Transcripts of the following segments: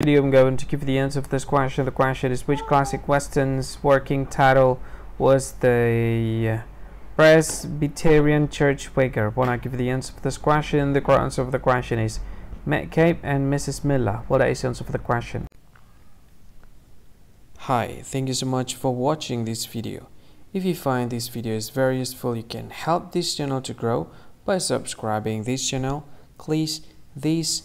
video I'm going to give you the answer of this question. The question is which classic western's working title was the Presbyterian Church Wager? When I give you the answer of this question, the correct answer of the question is McCabe and Mrs. Miller. What is the answer for the question? Hi, thank you so much for watching this video. If you find this video is very useful, you can help this channel to grow by subscribing this channel. Please this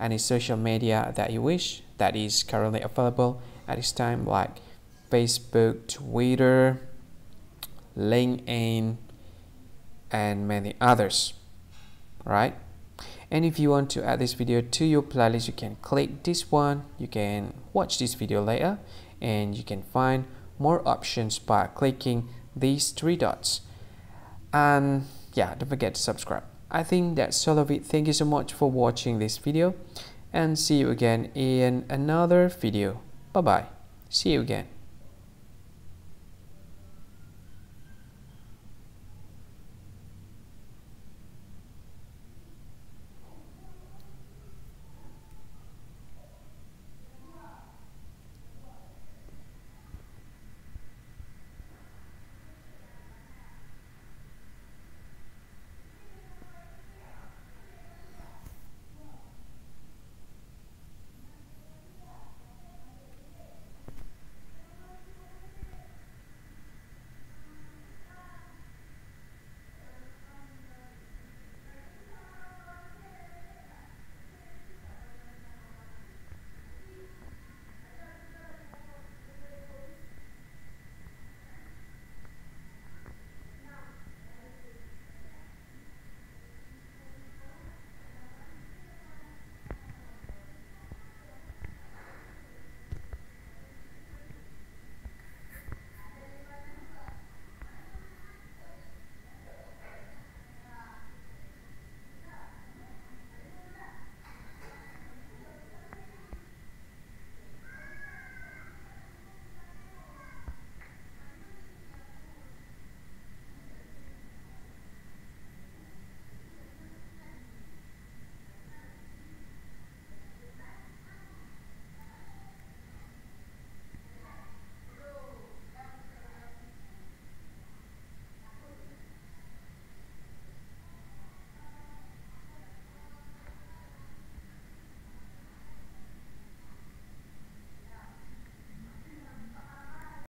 any social media that you wish that is currently available at this time like Facebook, Twitter, LinkedIn, and many others. Right? And if you want to add this video to your playlist, you can click this one. You can watch this video later and you can find more options by clicking these three dots. And yeah, don't forget to subscribe. I think that's all of it. Thank you so much for watching this video and see you again in another video. Bye bye. See you again.